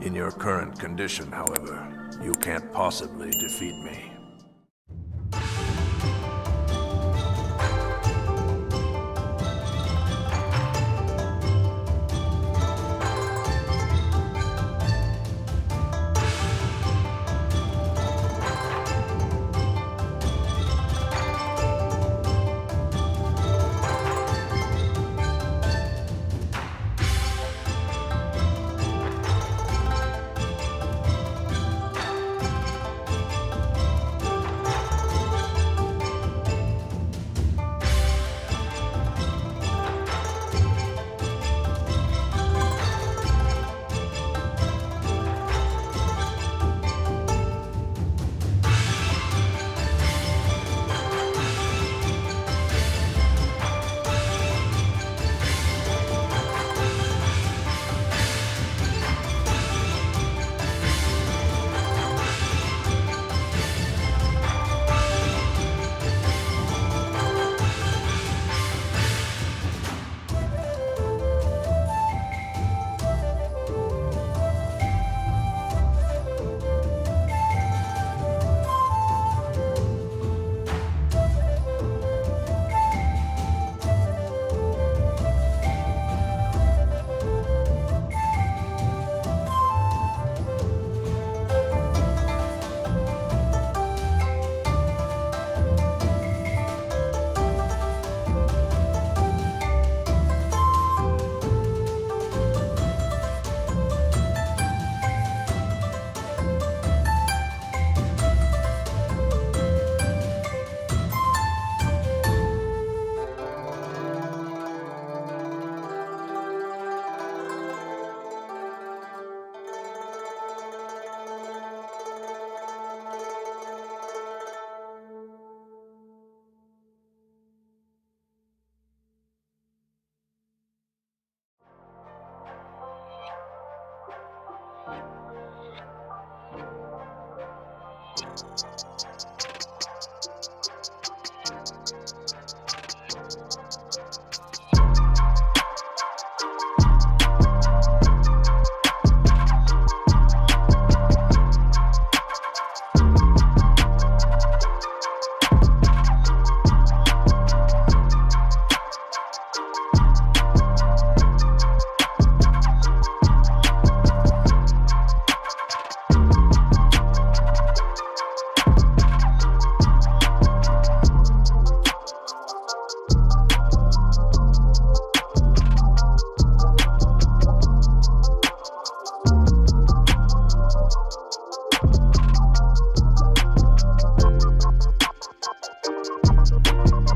In your current condition, however, you can't possibly defeat me.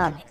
nada.